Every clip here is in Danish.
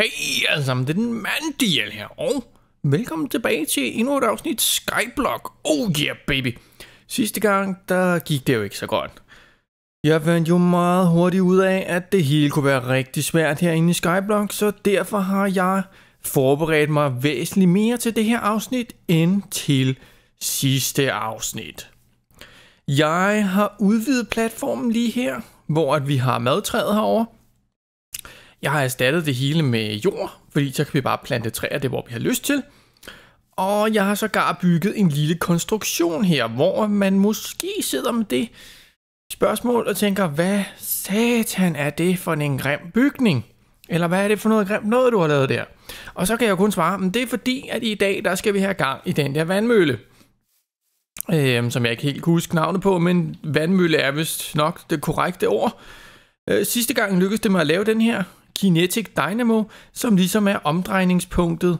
Hey alle sammen, det er den Mandiel her, og velkommen tilbage til endnu et afsnit Skyblock. Oh yeah baby. Sidste gang, der gik det jo ikke så godt. Jeg fandt jo meget hurtigt ud af, at det hele kunne være rigtig svært herinde i Skyblock, så derfor har jeg forberedt mig væsentligt mere til det her afsnit end til sidste afsnit. Jeg har udvidet platformen lige her, hvor at vi har madtræet herover. Jeg har erstattet det hele med jord, fordi så kan vi bare plante træer det, hvor vi har lyst til. Og jeg har sågar bygget en lille konstruktion her, hvor man måske sidder med det spørgsmål og tænker, hvad satan er det for en grim bygning? Eller hvad er det for noget grimt noget, du har lavet der? Og så kan jeg jo kun svare, men det er fordi, at i dag, der skal vi have gang i den der vandmølle. Øhm, som jeg ikke helt kan huske navnet på, men vandmølle er vist nok det korrekte ord. Øh, sidste gang lykkedes det mig at lave den her Kinetic Dynamo, som ligesom er omdrejningspunktet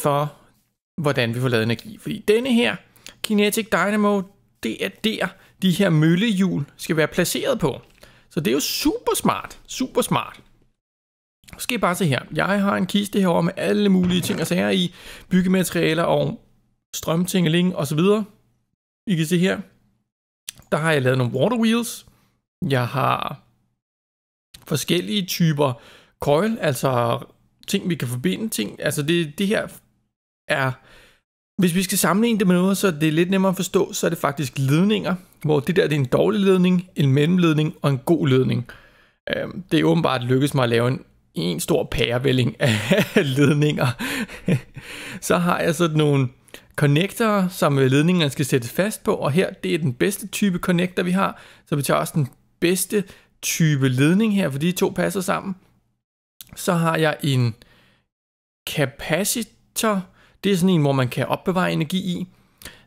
for, hvordan vi får lavet energi. Fordi denne her Kinetic Dynamo, det er der, de her møllehjul skal være placeret på. Så det er jo super smart, super smart. Skal I bare se her. Jeg har en kiste herovre med alle mulige ting og sager i. Byggematerialer og strømtingeling og så videre. I kan se her. Der har jeg lavet nogle water wheels. Jeg har forskellige typer coil, altså ting, vi kan forbinde ting. Altså det, det her er, hvis vi skal sammenligne det med noget, så det er lidt nemmere at forstå, så er det faktisk ledninger, hvor det der det er en dårlig ledning, en mellemledning og en god ledning. Øhm, det er åbenbart lykkedes mig at lave en, en stor pærevælling af ledninger. så har jeg sådan nogle connectorer, som øh, ledningerne skal sættes fast på, og her det er den bedste type connector, vi har, så vi tager også den bedste type ledning her, for de to passer sammen. Så har jeg en capacitor. Det er sådan en, hvor man kan opbevare energi i.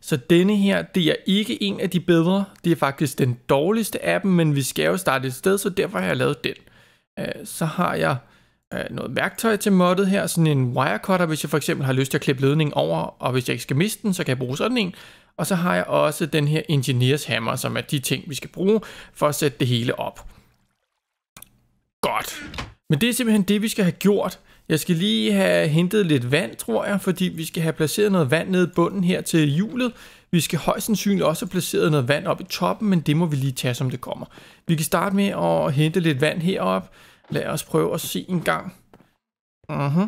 Så denne her, det er ikke en af de bedre. Det er faktisk den dårligste af dem, men vi skal jo starte et sted, så derfor har jeg lavet den. Øh, så har jeg øh, noget værktøj til moddet her, sådan en wire cutter, hvis jeg for eksempel har lyst til at klippe ledningen over, og hvis jeg ikke skal miste den, så kan jeg bruge sådan en. Og så har jeg også den her engineers hammer, som er de ting, vi skal bruge for at sætte det hele op. Godt. Men det er simpelthen det, vi skal have gjort. Jeg skal lige have hentet lidt vand, tror jeg, fordi vi skal have placeret noget vand nede i bunden her til hjulet. Vi skal højst sandsynligt også have placeret noget vand op i toppen, men det må vi lige tage, som det kommer. Vi kan starte med at hente lidt vand herop. Lad os prøve at se en gang. Uh-huh.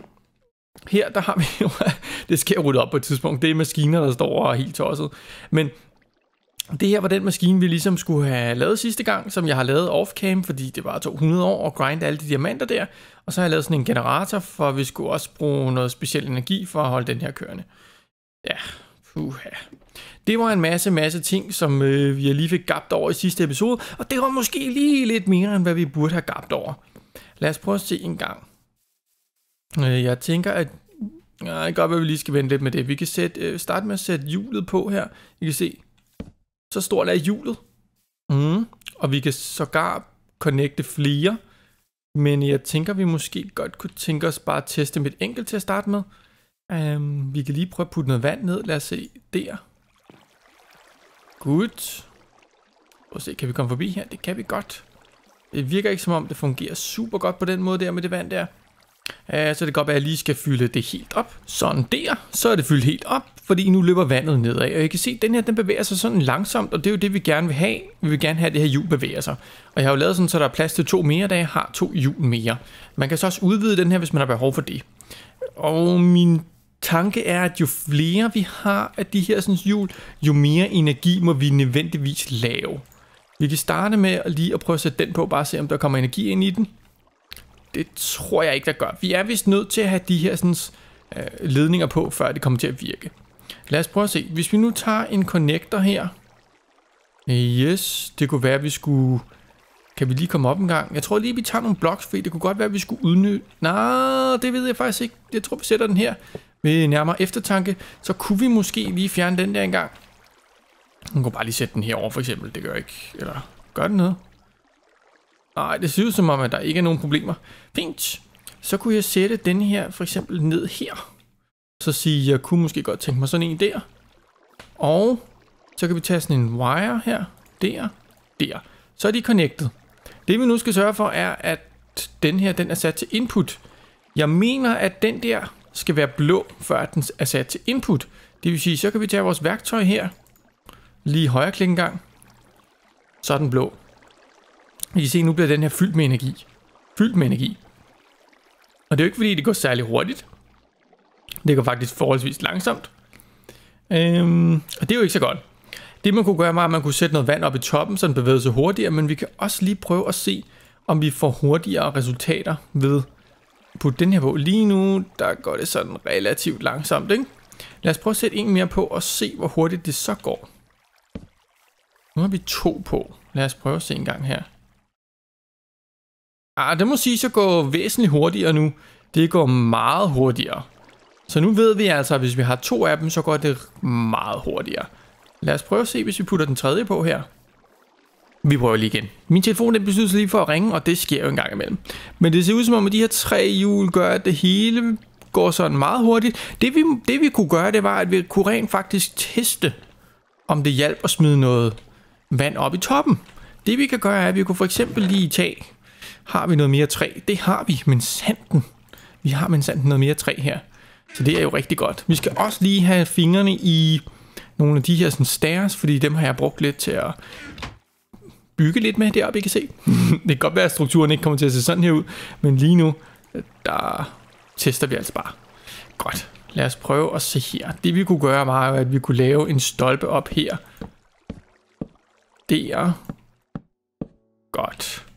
Her, der har vi jo... det skal jeg rydde op på et tidspunkt. Det er maskiner, der står og er helt tosset. Men det her var den maskine, vi ligesom skulle have lavet sidste gang, som jeg har lavet off-cam, fordi det var 200 år og grind alle de diamanter der. Og så har jeg lavet sådan en generator, for vi skulle også bruge noget speciel energi for at holde den her kørende. Ja, puha. Det var en masse, masse ting, som øh, vi lige fik gabt over i sidste episode, og det var måske lige lidt mere, end hvad vi burde have gabt over. Lad os prøve at se en gang. Øh, jeg tænker, at ja, det kan godt være, at vi lige skal vente lidt med det. Vi kan sætte, øh, starte med at sætte hjulet på her. I kan se, så stort er hjulet. Mm. Og vi kan sågar connecte flere. Men jeg tænker, vi måske godt kunne tænke os bare at teste et enkelt til at starte med. Um, vi kan lige prøve at putte noget vand ned. Lad os se der. Godt. Og se, kan vi komme forbi her? Det kan vi godt. Det virker ikke som om, det fungerer super godt på den måde der med det vand der. Øh, så det kan godt være, at jeg lige skal fylde det helt op. Sådan der. Så er det fyldt helt op, fordi nu løber vandet nedad. Og jeg kan se, at den her den bevæger sig sådan langsomt, og det er jo det, vi gerne vil have. Vi vil gerne have, at det her hjul bevæger sig. Og jeg har jo lavet sådan, så der er plads til to mere, da jeg har to hjul mere. Man kan så også udvide den her, hvis man har behov for det. Og min tanke er, at jo flere vi har af de her sådan, hjul, jo mere energi må vi nødvendigvis lave. Vi kan starte med lige at prøve at sætte den på, bare se om der kommer energi ind i den. Det tror jeg ikke, der gør. Vi er vist nødt til at have de her sådan, øh, ledninger på, før det kommer til at virke. Lad os prøve at se. Hvis vi nu tager en connector her. Yes, det kunne være, at vi skulle... Kan vi lige komme op en gang? Jeg tror lige, vi tager nogle blocks, fordi det kunne godt være, at vi skulle udnytte... Nej, det ved jeg faktisk ikke. Jeg tror, vi sætter den her ved nærmere eftertanke. Så kunne vi måske lige fjerne den der engang. Man kunne bare lige sætte den her over, for eksempel. Det gør ikke... Eller gør den noget? Nej, det ser ud som om, at der ikke er nogen problemer. Fint. Så kunne jeg sætte den her for eksempel ned her. Så sige, jeg kunne måske godt tænke mig sådan en der. Og så kan vi tage sådan en wire her, der, der. Så er de connected. Det vi nu skal sørge for er, at den her den er sat til input. Jeg mener, at den der skal være blå, før den er sat til input. Det vil sige, så kan vi tage vores værktøj her. Lige højre klik en gang. Så er den blå. I kan se, nu bliver den her fyldt med energi. Fyldt med energi. Og det er jo ikke fordi, det går særlig hurtigt. Det går faktisk forholdsvis langsomt. Øhm, og det er jo ikke så godt. Det man kunne gøre var, at man kunne sætte noget vand op i toppen, så den bevæger sig hurtigere, men vi kan også lige prøve at se, om vi får hurtigere resultater ved putte den her på. Lige nu, der går det sådan relativt langsomt, ikke? Lad os prøve at sætte en mere på og se, hvor hurtigt det så går. Nu har vi to på. Lad os prøve at se en gang her. Ah, det må sige, så gå væsentligt hurtigere nu. Det går meget hurtigere. Så nu ved vi altså, at hvis vi har to af dem, så går det meget hurtigere. Lad os prøve at se, hvis vi putter den tredje på her. Vi prøver lige igen. Min telefon den beslutter lige for at ringe, og det sker jo en gang imellem. Men det ser ud som om, at de her tre hjul gør, at det hele går sådan meget hurtigt. Det vi, det vi kunne gøre, det var, at vi kunne rent faktisk teste, om det hjalp at smide noget vand op i toppen. Det vi kan gøre, er, at vi kunne for eksempel lige tage, har vi noget mere træ? Det har vi, men sanden. Vi har men sanden noget mere træ her. Så det er jo rigtig godt. Vi skal også lige have fingrene i nogle af de her sådan stairs, fordi dem har jeg brugt lidt til at bygge lidt med deroppe, I kan se. det kan godt være, at strukturen ikke kommer til at se sådan her ud, men lige nu, der tester vi altså bare. Godt, lad os prøve at se her. Det vi kunne gøre var, at vi kunne lave en stolpe op her. Der. Godt.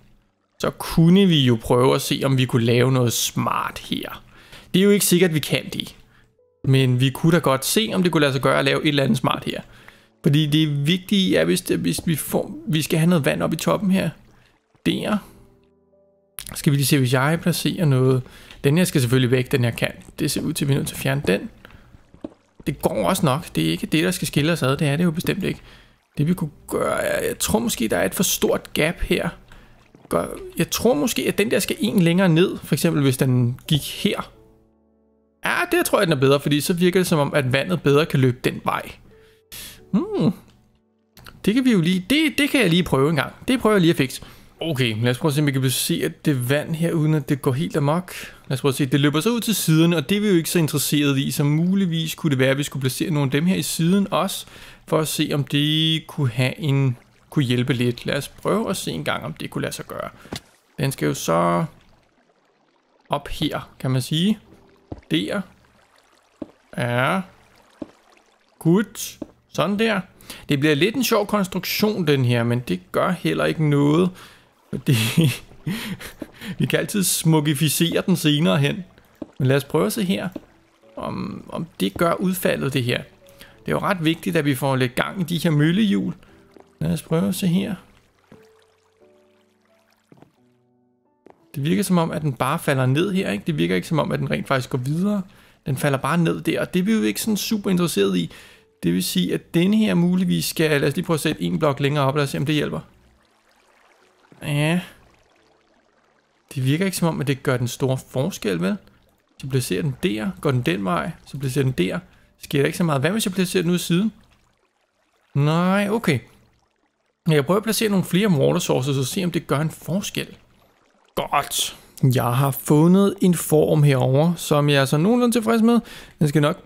Så kunne vi jo prøve at se, om vi kunne lave noget smart her. Det er jo ikke sikkert, at vi kan det. Men vi kunne da godt se, om det kunne lade sig gøre at lave et eller andet smart her. Fordi det vigtige er, hvis, det, hvis vi, får, vi skal have noget vand op i toppen her. Der. Skal vi lige se, hvis jeg placerer noget. Den her skal selvfølgelig væk, den her kan. Det ser ud til, at vi er nødt til at fjerne den. Det går også nok. Det er ikke det, der skal skille os ad. Det er det jo bestemt ikke. Det vi kunne gøre, er, jeg tror måske, der er et for stort gap her. Jeg tror måske, at den der skal en længere ned. For eksempel, hvis den gik her. Ja, det tror jeg, den er bedre, fordi så virker det som om, at vandet bedre kan løbe den vej. Hmm. Det kan vi jo lige, det, det kan jeg lige prøve en gang. Det prøver jeg lige at fikse. Okay, lad os prøve at se, om vi kan se, at det vand her, uden at det går helt amok. Lad os prøve at se, det løber så ud til siden, og det er vi jo ikke så interesseret i, så muligvis kunne det være, at vi skulle placere nogle af dem her i siden også, for at se, om det kunne have en, kunne hjælpe lidt. Lad os prøve at se en gang, om det kunne lade sig gøre. Den skal jo så op her, kan man sige. Der. Ja. Godt. Sådan der. Det bliver lidt en sjov konstruktion, den her, men det gør heller ikke noget. Fordi vi kan altid smukificere den senere hen. Men lad os prøve at se her, om, om det gør udfaldet, det her. Det er jo ret vigtigt, at vi får lidt gang i de her møllehjul. Lad os prøve at se her. Det virker som om, at den bare falder ned her, ikke? Det virker ikke som om, at den rent faktisk går videre. Den falder bare ned der, og det er vi jo ikke sådan super interesseret i. Det vil sige, at denne her muligvis skal... Lad os lige prøve at sætte en blok længere op, lad os se, om det hjælper. Ja. Det virker ikke som om, at det gør den store forskel, vel? Så placerer den der, går den den vej, så placerer den der. Sker der ikke så meget. Hvad hvis jeg placerer den ud siden? Nej, okay. Jeg prøver at placere nogle flere water sources og se, om det gør en forskel. Godt. Jeg har fundet en form herover, som jeg er så nogenlunde tilfreds med. Den skal nok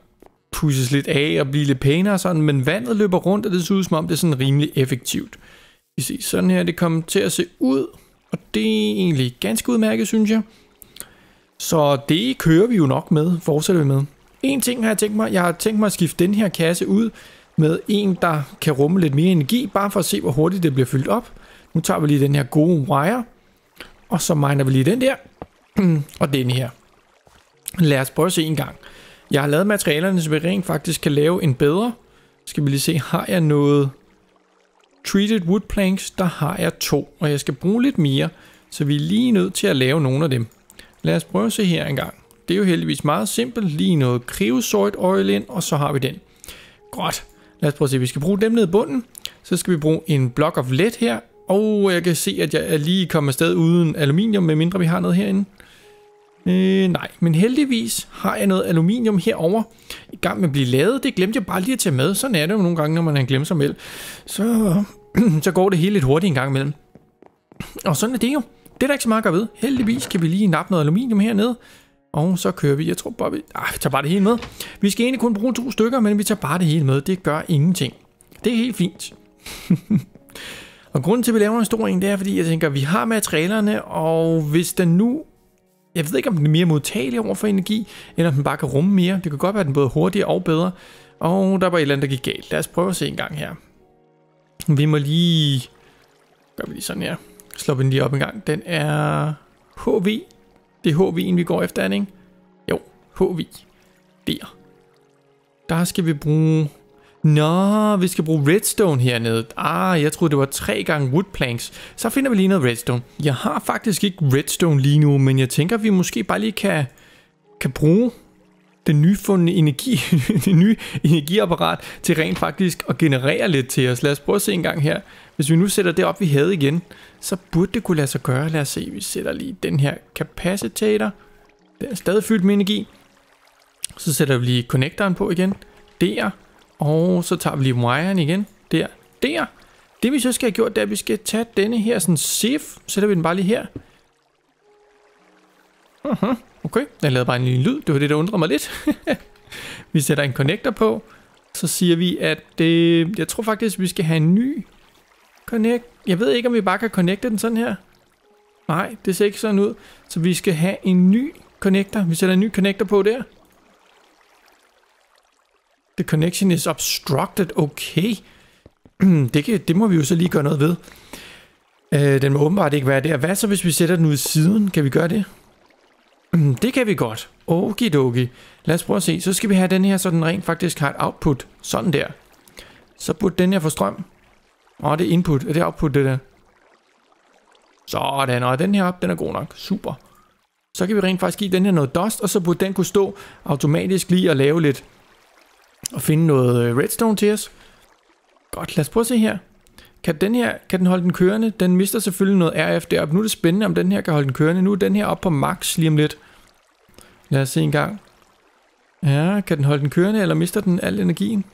pusses lidt af og blive lidt pænere og sådan, men vandet løber rundt, og det ser ud som om det er sådan rimelig effektivt. Vi ser sådan her, det kommer til at se ud, og det er egentlig ganske udmærket, synes jeg. Så det kører vi jo nok med, fortsætter vi med. En ting har jeg tænkt mig, jeg har tænkt mig at skifte den her kasse ud med en, der kan rumme lidt mere energi, bare for at se, hvor hurtigt det bliver fyldt op. Nu tager vi lige den her gode wire, og så miner vi lige den der, og den her. Lad os prøve at se en gang. Jeg har lavet materialerne, så vi rent faktisk kan lave en bedre. Skal vi lige se, har jeg noget treated wood planks? Der har jeg to, og jeg skal bruge lidt mere, så vi er lige nødt til at lave nogle af dem. Lad os prøve at se her en gang. Det er jo heldigvis meget simpelt. Lige noget creosote oil ind, og så har vi den. Godt. Lad os prøve at se. Vi skal bruge dem ned i bunden. Så skal vi bruge en block of lead her. Og jeg kan se, at jeg er lige kommet afsted uden aluminium, medmindre vi har noget herinde. Øh, nej, men heldigvis har jeg noget aluminium herover i gang med at blive lavet. Det glemte jeg bare lige at tage med. Sådan er det jo nogle gange, når man har glemt sig med. Så, så går det hele lidt hurtigt en gang imellem. Og sådan er det jo. Det er der ikke så meget at gøre ved. Heldigvis kan vi lige nappe noget aluminium hernede. Og så kører vi. Jeg tror bare, vi, ah, vi tager bare det hele med. Vi skal egentlig kun bruge to stykker, men vi tager bare det hele med. Det gør ingenting. Det er helt fint. og grunden til, at vi laver en stor en, det er, fordi jeg tænker, at vi har materialerne, og hvis den nu... Jeg ved ikke, om den er mere modtagelig over for energi, eller om den bare kan rumme mere. Det kan godt være, at den både hurtigere og bedre. Og der var et eller andet, der gik galt. Lad os prøve at se en gang her. Vi må lige... Gør vi lige sådan her. Slå den lige op en gang. Den er HV. Det er HV'en, vi går efter, ikke? Jo, HV. Der. Der skal vi bruge... Nå, vi skal bruge redstone hernede. Ah, jeg troede, det var tre gange woodplanks. Så finder vi lige noget redstone. Jeg har faktisk ikke redstone lige nu, men jeg tænker, vi måske bare lige kan, kan bruge den nyfundne energi, det nye energiapparat til rent faktisk at generere lidt til os. Lad os prøve at se en gang her. Hvis vi nu sætter det op, vi havde igen, så burde det kunne lade sig gøre. Lad os se, vi sætter lige den her capacitator. Den er stadig fyldt med energi. Så sætter vi lige connectoren på igen. Der. Og så tager vi lige wiren igen. Der. Der. Det vi så skal have gjort, det er, at vi skal tage denne her sådan SIF. Sætter vi den bare lige her. Uh. Okay, Den lavede bare en lille lyd. Det var det, der undrede mig lidt. vi sætter en connector på. Så siger vi, at øh, jeg tror faktisk, vi skal have en ny connect. Jeg ved ikke, om vi bare kan connecte den sådan her. Nej, det ser ikke sådan ud. Så vi skal have en ny connector. Vi sætter en ny connector på der. The connection is obstructed. Okay. det, kan, det må vi jo så lige gøre noget ved. Øh, den må åbenbart ikke være der. Hvad så, hvis vi sætter den ud siden? Kan vi gøre det? Det kan vi godt. Okidoki. Lad os prøve at se. Så skal vi have den her, så den rent faktisk har et output. Sådan der. Så burde den her få strøm. Åh, det er input. Er det output, det der? Sådan, og den her op, den er god nok. Super. Så kan vi rent faktisk give den her noget dust, og så burde den kunne stå automatisk lige og lave lidt og finde noget øh, redstone til os. Godt, lad os prøve at se her. Kan den her, kan den holde den kørende? Den mister selvfølgelig noget RF deroppe. Nu er det spændende, om den her kan holde den kørende. Nu er den her op på max lige om lidt. Lad os se en gang. Ja, kan den holde den kørende, eller mister den al energien?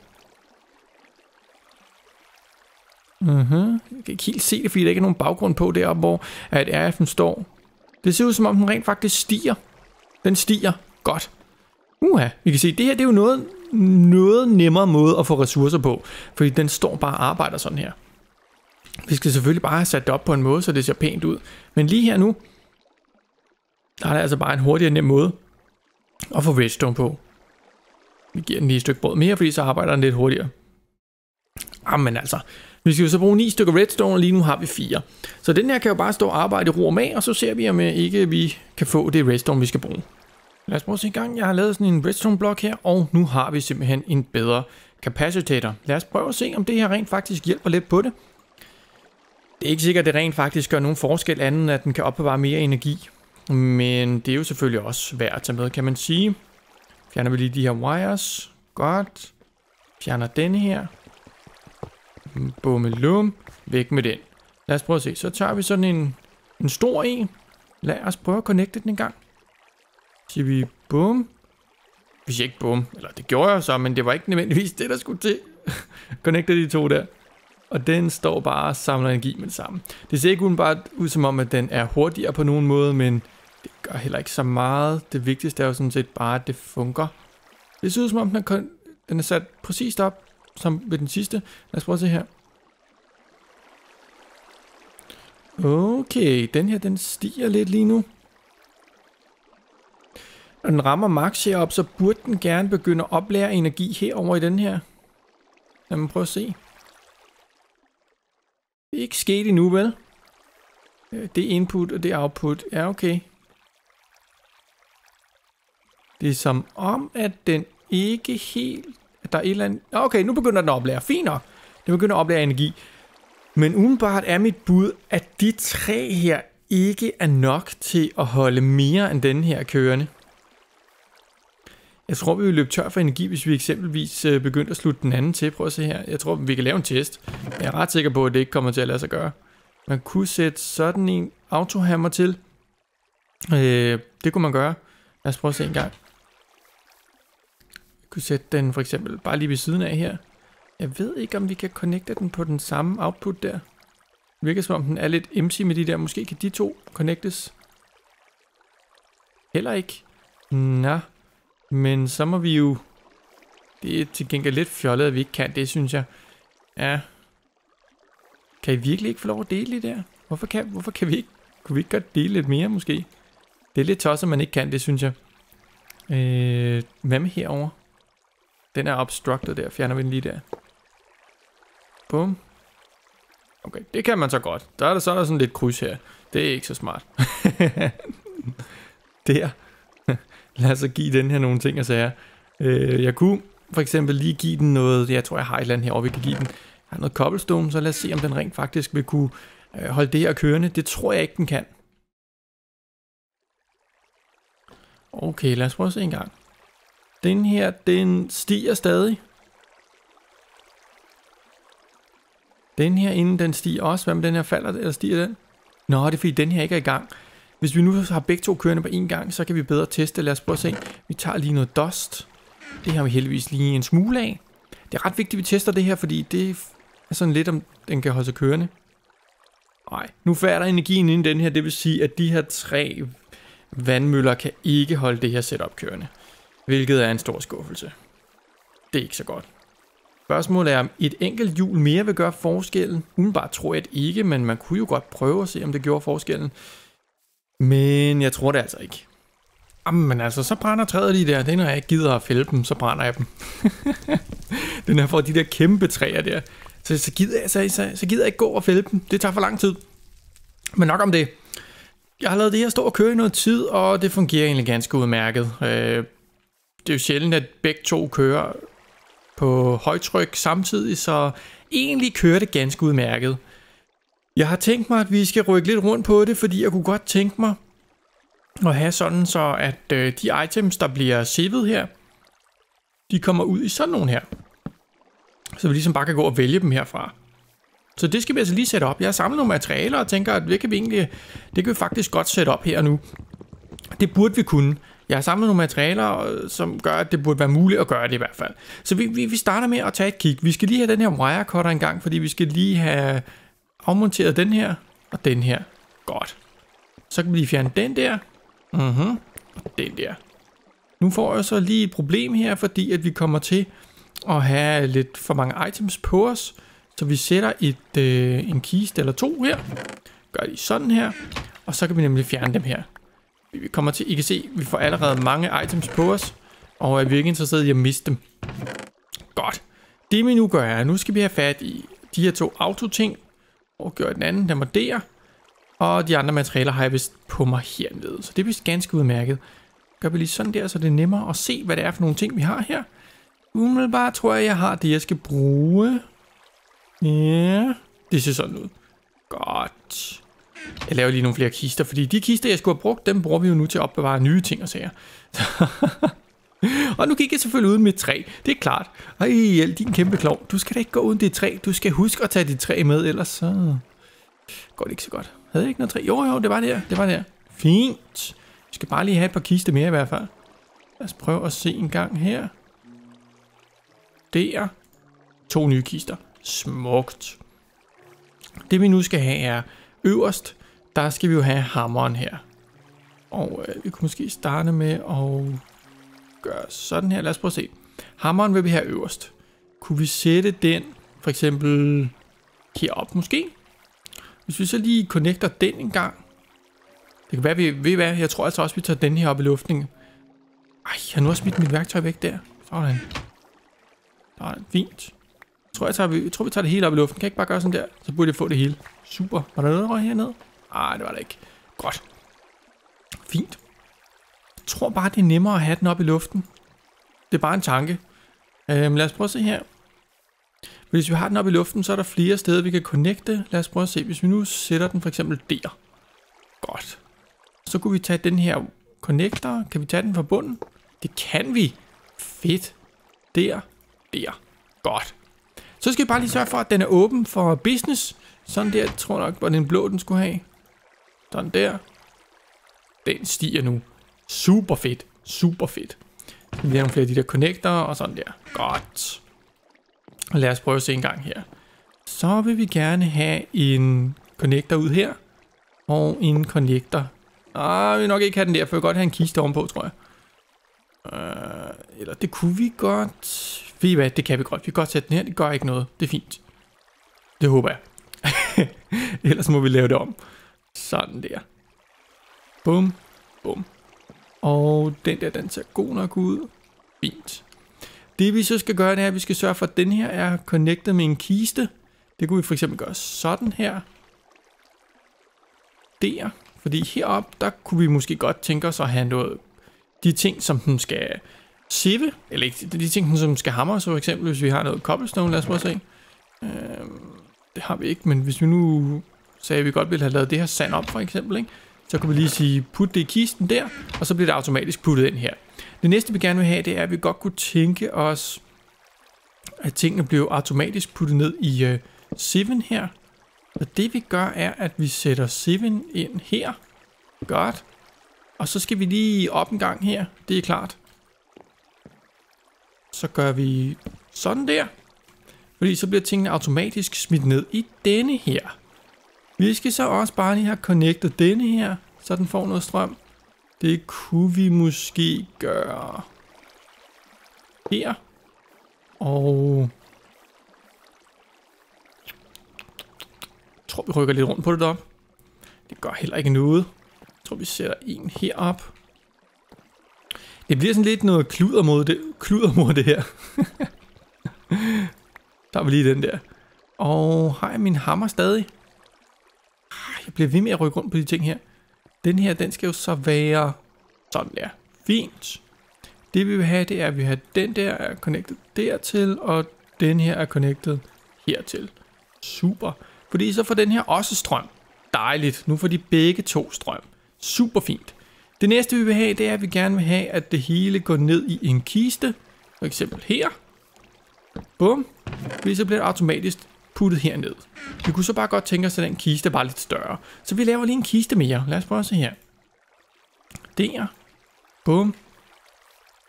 Mm-hmm. Jeg kan ikke helt se det, fordi der ikke er nogen baggrund på deroppe, hvor at RF'en står. Det ser ud som om den rent faktisk stiger. Den stiger. Godt. Uha, vi kan se, det her det er jo noget, noget nemmere måde at få ressourcer på, fordi den står bare og arbejder sådan her. Vi skal selvfølgelig bare have sat det op på en måde, så det ser pænt ud. Men lige her nu, der er det altså bare en hurtig og nem måde at få redstone på. Vi giver den lige et stykke brød mere, fordi så arbejder den lidt hurtigere. Ah, Jamen altså, vi skal jo så bruge 9 stykker redstone, og lige nu har vi 4. Så den her kan jo bare stå og arbejde i ro og mag, og så ser vi, om øh, ikke vi kan få det redstone, vi skal bruge. Lad os prøve at se i gang. Jeg har lavet sådan en redstone blok her, og nu har vi simpelthen en bedre capacitator. Lad os prøve at se, om det her rent faktisk hjælper lidt på det. Det er ikke sikkert, at det rent faktisk gør nogen forskel anden, at den kan opbevare mere energi. Men det er jo selvfølgelig også værd at tage med, kan man sige. Fjerner vi lige de her wires. Godt. Fjerner denne her. Bummelum. Væk med den. Lad os prøve at se. Så tager vi sådan en, en stor en. Lad os prøve at connecte den en gang. Siger vi bum. Hvis jeg ikke bum. Eller det gjorde jeg så, men det var ikke nødvendigvis det, der skulle til. Connecte de to der. Og den står bare og samler energi med det samme. Det ser ikke bare ud som om, at den er hurtigere på nogen måde, men det gør heller ikke så meget. Det vigtigste er jo sådan set bare, at det fungerer. Det ser ud som om, den er, den er sat præcis op, som ved den sidste. Lad os prøve at se her. Okay, den her den stiger lidt lige nu. Når den rammer max herop, så burde den gerne begynde at oplære energi herover i den her. Lad mig prøve at se. Det er ikke sket endnu, vel? Øh, det input, og det output. er okay. Det er som om, at den ikke helt... At der er et eller andet... Okay, nu begynder den at oplære. Fint nok. Den begynder at oplære energi. Men umiddelbart er mit bud, at de tre her ikke er nok til at holde mere end den her kørende. Jeg tror, vi vil løbe tør for energi, hvis vi eksempelvis øh, begyndte at slutte den anden til. Prøv at se her. Jeg tror, vi kan lave en test. Jeg er ret sikker på, at det ikke kommer til at lade sig gøre. Man kunne sætte sådan en autohammer til. Øh, det kunne man gøre. Lad os prøve at se en gang. Kunne sætte den for eksempel bare lige ved siden af her. Jeg ved ikke, om vi kan connecte den på den samme output der. Det virker som om den er lidt MC med de der. Måske kan de to connectes. Heller ikke. Nå, men så må vi jo... Det er til gengæld lidt fjollet, at vi ikke kan det, synes jeg. Ja. Kan I virkelig ikke få lov at dele det der? Hvorfor kan, hvorfor kan vi ikke... Kunne vi ikke godt dele lidt mere, måske? Det er lidt tosset, man ikke kan det, synes jeg. Øh, hvad med herover? Den er obstructed der. Fjerner vi den lige der. Bum. Okay, det kan man så godt. Der er der så er der sådan lidt kryds her. Det er ikke så smart. der. Lad os så give den her nogle ting og sager. Øh, jeg kunne for eksempel lige give den noget, jeg tror jeg har et eller andet herovre, vi kan give den. Jeg har noget cobblestone, så lad os se om den rent faktisk vil kunne øh, holde det her kørende. Det tror jeg ikke den kan. Okay, lad os prøve at se en gang. Den her, den stiger stadig. Den her inden, den stiger også. Hvad med den her falder, eller stiger den? Nå, det er fordi den her ikke er i gang. Hvis vi nu har begge to kørende på én gang, så kan vi bedre teste. Lad os prøve at se. Vi tager lige noget dust. Det har vi heldigvis lige en smule af. Det er ret vigtigt, at vi tester det her, fordi det er sådan lidt, om den kan holde sig kørende. Nej, nu færder energien inden den her. Det vil sige, at de her tre vandmøller kan ikke holde det her setup kørende. Hvilket er en stor skuffelse. Det er ikke så godt. Spørgsmålet er, om et enkelt hjul mere vil gøre forskellen. Udenbart tror jeg det ikke, men man kunne jo godt prøve at se, om det gjorde forskellen. Men jeg tror det altså ikke. Jamen altså, så brænder træet lige der. Det er, når jeg ikke gider at fælde dem, så brænder jeg dem. Den er for de der kæmpe træer der. Så, så, gider jeg, så, så, så gider jeg ikke gå og fælde dem. Det tager for lang tid. Men nok om det. Jeg har lavet det her stå og køre i noget tid, og det fungerer egentlig ganske udmærket. Øh, det er jo sjældent, at begge to kører på højtryk samtidig, så egentlig kører det ganske udmærket. Jeg har tænkt mig, at vi skal rykke lidt rundt på det, fordi jeg kunne godt tænke mig at have sådan så, at øh, de items, der bliver sivet her, de kommer ud i sådan nogle her. Så vi ligesom bare kan gå og vælge dem herfra. Så det skal vi altså lige sætte op. Jeg har samlet nogle materialer og tænker, at det kan vi egentlig, det kan vi faktisk godt sætte op her nu. Det burde vi kunne. Jeg har samlet nogle materialer, øh, som gør, at det burde være muligt at gøre det i hvert fald. Så vi, vi, vi starter med at tage et kig. Vi skal lige have den her wire cutter en gang, fordi vi skal lige have afmonteret den her og den her. Godt. Så kan vi lige fjerne den der. Mhm. Og den der. Nu får jeg så lige et problem her, fordi at vi kommer til at have lidt for mange items på os. Så vi sætter et, øh, en kiste eller to her. Gør lige sådan her. Og så kan vi nemlig fjerne dem her. Vi kommer til, I kan se, vi får allerede mange items på os. Og er vi ikke interesseret i at miste dem. Godt. Det vi nu gør er, nu skal vi have fat i de her to auto-ting. Og gøre den anden, der må der. Og de andre materialer har jeg vist på mig hernede. Så det er vist ganske udmærket. Gør vi lige sådan der, så det er nemmere at se, hvad det er for nogle ting, vi har her. Umiddelbart tror jeg, jeg har det, jeg skal bruge. Ja, det ser sådan ud. Godt. Jeg laver lige nogle flere kister, fordi de kister, jeg skulle have brugt, dem bruger vi jo nu til at opbevare nye ting og sager. og nu gik jeg selvfølgelig uden mit træ. Det er klart. Ej, din kæmpe klov. Du skal da ikke gå uden dit træ. Du skal huske at tage dit træ med, ellers så går det ikke så godt. Havde jeg ikke noget træ? Jo, jo, det var der. Det var der. Fint. Vi skal bare lige have et par kiste mere i hvert fald. Lad os prøve at se en gang her. Der. To nye kister. Smukt. Det vi nu skal have er øverst, der skal vi jo have hammeren her. Og øh, vi kunne måske starte med at gøre sådan her. Lad os prøve at se. Hammeren vil vi have øverst. Kunne vi sætte den for eksempel herop måske? Hvis vi så lige connecter den en gang. Det kan være, vi ved hvad, jeg tror altså også, vi tager den her op i luften. Ej, jeg har nu også smidt mit værktøj væk der. Sådan. Sådan, fint. Jeg tror, jeg, tager, jeg tror, vi tager det hele op i luften. Kan jeg ikke bare gøre sådan der? Så burde jeg få det hele. Super. Var der noget, der hernede? Ah, det var der ikke. Godt. Fint. Jeg tror bare, det er nemmere at have den op i luften. Det er bare en tanke. Øhm, lad os prøve at se her. Hvis vi har den op i luften, så er der flere steder, vi kan connecte. Lad os prøve at se, hvis vi nu sætter den for eksempel der. Godt. Så kunne vi tage den her connector. Kan vi tage den fra bunden? Det kan vi. Fedt. Der. Der. Godt. Så skal vi bare lige sørge for, at den er åben for business. Sådan der, tror jeg nok, var den blå den skulle have. Sådan der. Den stiger nu. Super fedt. Super fedt. Vi laver flere af de der connector og sådan der. Godt. Lad os prøve at se en gang her. Så vil vi gerne have en connector ud her. Og en connector. Ah, vi vil nok ikke have den der, for vi vil godt have en kiste ovenpå, tror jeg. Øh, eller det kunne vi godt. Ved I hvad, det kan vi godt. Vi kan godt sætte den her. Det gør ikke noget. Det er fint. Det håber jeg. Ellers må vi lave det om. Sådan der. Bum. Bum. Og den der, den ser god nok ud. Fint. Det vi så skal gøre, det er, at vi skal sørge for, at den her er connected med en kiste. Det kunne vi for eksempel gøre sådan her. Der. Fordi heroppe, der kunne vi måske godt tænke os at have noget, de ting, som den skal sive, eller ikke, de ting, som skal hamre, så for eksempel, hvis vi har noget cobblestone, lad os prøve at se. Øhm, det har vi ikke, men hvis vi nu sagde, at vi godt ville have lavet det her sand op, for eksempel, ikke? så kan vi lige sige, put det i kisten der, og så bliver det automatisk puttet ind her. Det næste, vi gerne vil have, det er, at vi godt kunne tænke os, at tingene bliver automatisk puttet ned i øh, Siven her. Og det vi gør, er, at vi sætter Siven ind her. Godt. Og så skal vi lige op en gang her. Det er klart. Så gør vi sådan der. Fordi så bliver tingene automatisk smidt ned i denne her. Vi skal så også bare lige have connectet denne her, så den får noget strøm. Det kunne vi måske gøre her. Og jeg tror, vi rykker lidt rundt på det der. Det gør heller ikke noget. Jeg tror, vi sætter en herop. Det bliver sådan lidt noget kludermod det, kludermod det her. Der vi lige den der. Og har jeg min hammer stadig? Jeg bliver ved med at rykke rundt på de ting her. Den her, den skal jo så være sådan der. Fint. Det vi vil have, det er, at vi har den der er connected dertil, og den her er connected hertil. Super. Fordi så får den her også strøm. Dejligt. Nu får de begge to strøm. Super fint. Det næste vi vil have, det er, at vi gerne vil have, at det hele går ned i en kiste. For eksempel her. Bum. Fordi så bliver det automatisk puttet herned. Vi kunne så bare godt tænke os, at den kiste var lidt større. Så vi laver lige en kiste mere. Lad os prøve at se her. Der. Bum.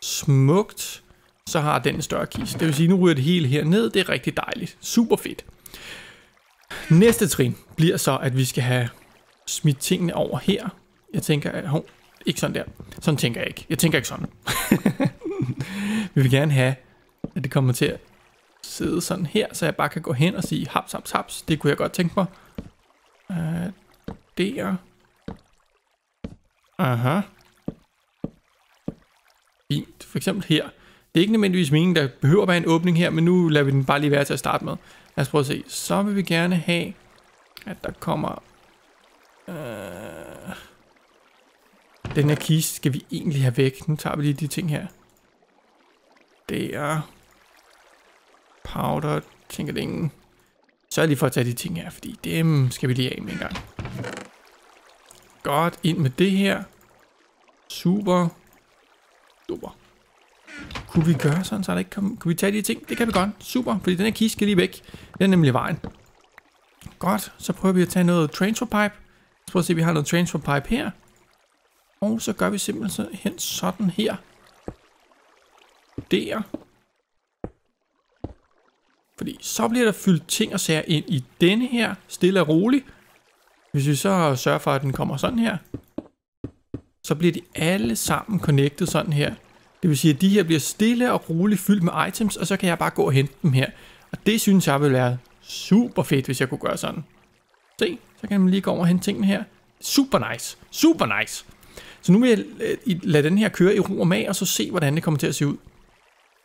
Smukt. Så har den en større kiste. Det vil sige, nu ryger det hele her ned. Det er rigtig dejligt. Super fedt. Næste trin bliver så, at vi skal have smidt tingene over her. Jeg tænker, at hov, ikke sådan der. Sådan tænker jeg ikke. Jeg tænker ikke sådan. vi vil gerne have, at det kommer til at sidde sådan her, så jeg bare kan gå hen og sige haps, haps, haps. Det kunne jeg godt tænke mig. Uh, der. Aha. Fint. For eksempel her. Det er ikke nødvendigvis meningen, der behøver at være en åbning her, men nu lader vi den bare lige være til at starte med. Lad os prøve at se. Så vil vi gerne have, at der kommer... Uh, den her kiste skal vi egentlig have væk. Nu tager vi lige de ting her. Der powder, tænker det ingen. Sørg lige for at tage de ting her, fordi dem skal vi lige af med en gang. Godt, ind med det her. Super. Super. Kunne vi gøre sådan, så der ikke kom... Kunne vi tage de ting? Det kan vi godt. Super, fordi den her kiste skal lige væk. Den er nemlig vejen. Godt, så prøver vi at tage noget transfer pipe. Så prøv at se, at vi har noget transfer pipe her. Og så gør vi simpelthen sådan her. Der. Fordi så bliver der fyldt ting og sager ind i denne her, stille og roligt. Hvis vi så sørger for, at den kommer sådan her, så bliver de alle sammen connected sådan her. Det vil sige, at de her bliver stille og roligt fyldt med items, og så kan jeg bare gå og hente dem her. Og det synes jeg ville være super fedt, hvis jeg kunne gøre sådan. Se, så kan man lige gå over og hente tingene her. Super nice. Super nice. Så nu vil jeg øh, lade den her køre i ro og mag, og så se, hvordan det kommer til at se ud.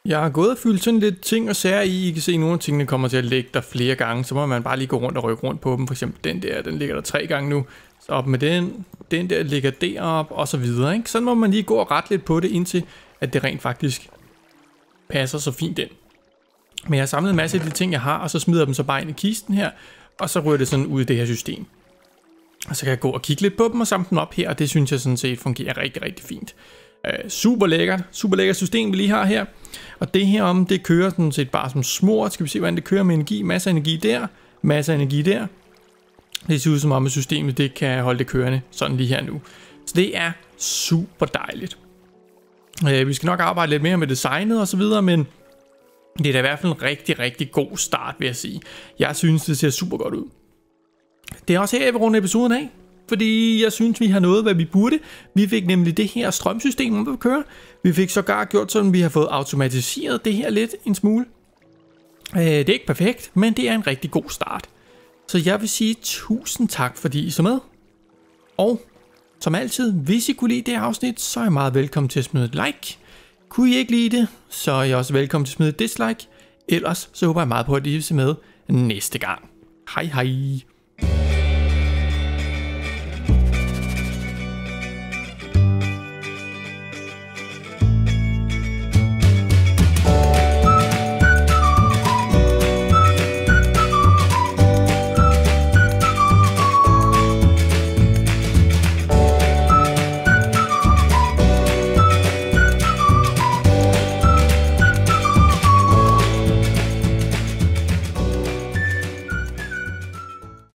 Jeg har gået og fyldt sådan lidt ting og sager i. I kan se, at nogle af tingene kommer til at ligge der flere gange. Så må man bare lige gå rundt og rykke rundt på dem. For eksempel den der, den ligger der tre gange nu. Så op med den, den der ligger derop, og så videre. Ikke? Sådan må man lige gå og rette lidt på det, indtil at det rent faktisk passer så fint ind. Men jeg har samlet en masse af de ting, jeg har, og så smider jeg dem så bare ind i kisten her, og så ryger det sådan ud i det her system. Og så kan jeg gå og kigge lidt på dem og samle dem op her, og det synes jeg sådan set fungerer rigtig, rigtig fint. Uh, super lækkert, super lækkert system, vi lige har her. Og det her om, det kører sådan set bare som smurt. Skal vi se, hvordan det kører med energi. Masser af energi der, masser af energi der. Det ser ud som om, at systemet det kan holde det kørende sådan lige her nu. Så det er super dejligt. Uh, vi skal nok arbejde lidt mere med designet og så videre, men det er da i hvert fald en rigtig, rigtig god start, vil jeg sige. Jeg synes, det ser super godt ud. Det er også her, jeg vil runde episoden af fordi jeg synes, vi har nået, hvad vi burde. Vi fik nemlig det her strømsystem op at køre. Vi fik sågar gjort sådan, vi har fået automatiseret det her lidt en smule. Øh, det er ikke perfekt, men det er en rigtig god start. Så jeg vil sige tusind tak, fordi I så med. Og som altid, hvis I kunne lide det her afsnit, så er I meget velkommen til at smide et like. Kunne I ikke lide det, så er I også velkommen til at smide et dislike. Ellers så håber jeg meget på, at I vil se med næste gang. Hej hej!